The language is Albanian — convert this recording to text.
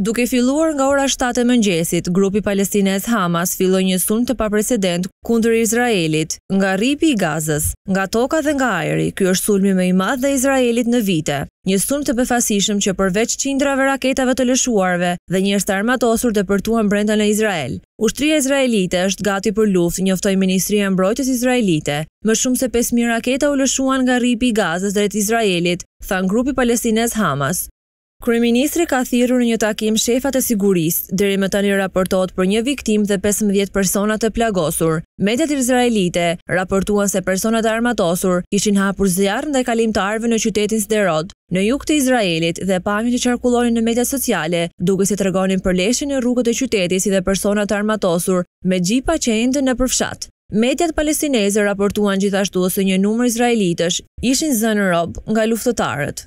Duke filluar nga ora shtatë e mëngjesit, grupi palestinez Hamas filloi një sulm të paprecedent kundër Izraelit, nga Rripi i Gazës, nga toka dhe nga ajri, ky është sulmi më i madh ndaj Izraelit në vite. Një sulm të befasishëm që përveç qindrave raketave të lëshuarve dhe njerëz të armatosur depërtuan brenda në Izrael. Ushtria izraelite është gati për luftë, njoftoi Ministria e Mbrojtjes izraelite. Më shumë se pesë mijë raketa u lëshuan nga Rripi i Gazës drejt Izraelit, thanë grupi palestinez Hamas. Kryeministri ka thirrur në një takim shefat e sigurisë, deri më tani raportohet për një viktimë dhe pesëmbëdhjetë persona të plagosur. Mediat izraelite raportuan se personat e armatosur kishin hapur zjarr ndaj kalimtarëve në qytetin Sderot, në jug të Izraelit dhe pamjet që qarkullonin në mediat sociale duket se tregonin përleshje në rrugët e qytetit si dhe persona të armatosur me xhipa që enden nëpër fshat. Mediat palestineze raportuan gjithashtu se një numër izraelitësh ishin zënë rob nga luftëtarët.